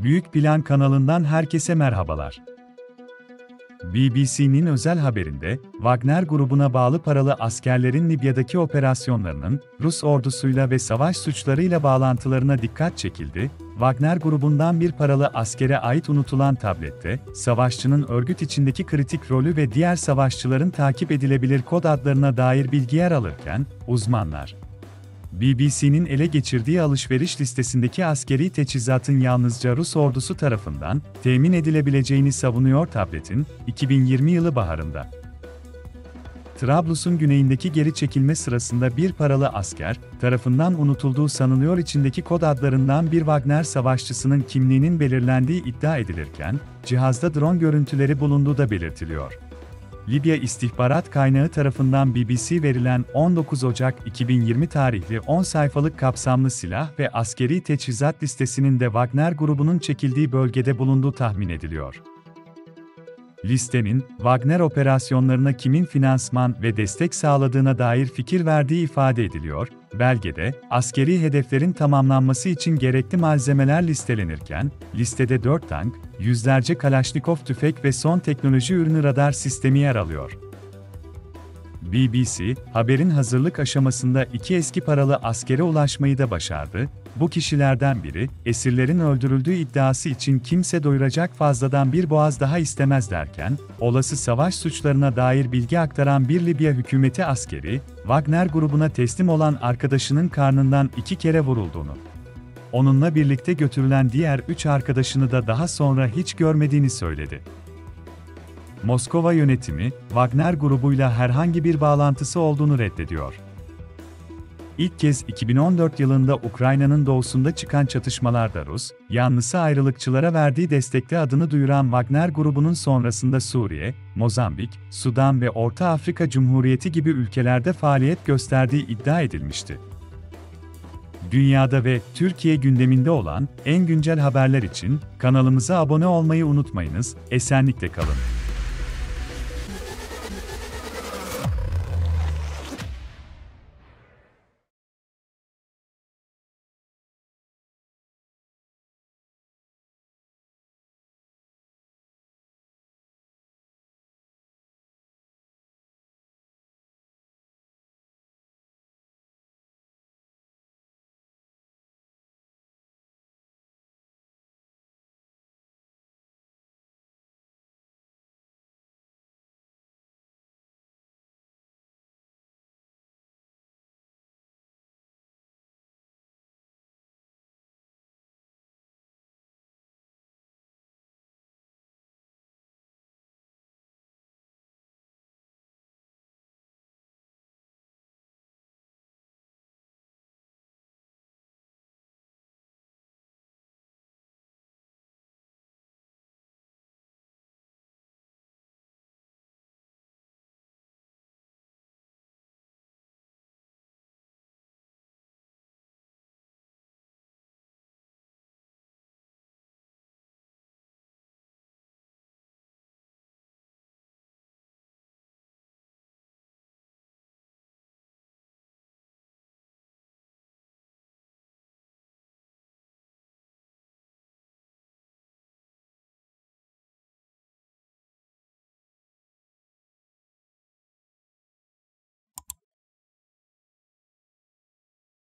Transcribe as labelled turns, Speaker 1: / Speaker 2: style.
Speaker 1: Büyük Plan kanalından herkese merhabalar. BBC'nin özel haberinde, Wagner grubuna bağlı paralı askerlerin Libya'daki operasyonlarının, Rus ordusuyla ve savaş suçlarıyla bağlantılarına dikkat çekildi. Wagner grubundan bir paralı askere ait unutulan tablette, savaşçının örgüt içindeki kritik rolü ve diğer savaşçıların takip edilebilir kod adlarına dair bilgi yer alırken, uzmanlar, BBC'nin ele geçirdiği alışveriş listesindeki askeri teçhizatın yalnızca Rus ordusu tarafından temin edilebileceğini savunuyor tabletin, 2020 yılı baharında. Trablus'un güneyindeki geri çekilme sırasında bir paralı asker, tarafından unutulduğu sanılıyor içindeki kod adlarından bir Wagner savaşçısının kimliğinin belirlendiği iddia edilirken, cihazda drone görüntüleri bulunduğu da belirtiliyor. Libya istihbarat kaynağı tarafından BBC verilen 19 Ocak 2020 tarihli 10 sayfalık kapsamlı silah ve askeri teçhizat listesinin de Wagner grubunun çekildiği bölgede bulunduğu tahmin ediliyor. Listenin, Wagner operasyonlarına kimin finansman ve destek sağladığına dair fikir verdiği ifade ediliyor. Belgede, askeri hedeflerin tamamlanması için gerekli malzemeler listelenirken, listede 4 tank, yüzlerce Kalashnikov tüfek ve son teknoloji ürünü radar sistemi yer alıyor. BBC, haberin hazırlık aşamasında iki eski paralı askere ulaşmayı da başardı. Bu kişilerden biri, esirlerin öldürüldüğü iddiası için kimse doyuracak fazladan bir boğaz daha istemez derken, olası savaş suçlarına dair bilgi aktaran bir Libya hükümeti askeri, Wagner grubuna teslim olan arkadaşının karnından iki kere vurulduğunu, onunla birlikte götürülen diğer üç arkadaşını da daha sonra hiç görmediğini söyledi. Moskova yönetimi, Wagner grubuyla herhangi bir bağlantısı olduğunu reddediyor. İlk kez 2014 yılında Ukrayna'nın doğusunda çıkan çatışmalarda Rus, yanlısı ayrılıkçılara verdiği destekte adını duyuran Wagner grubunun sonrasında Suriye, Mozambik, Sudan ve Orta Afrika Cumhuriyeti gibi ülkelerde faaliyet gösterdiği iddia edilmişti. Dünyada ve Türkiye gündeminde olan en güncel haberler için kanalımıza abone olmayı unutmayınız, esenlikle kalın.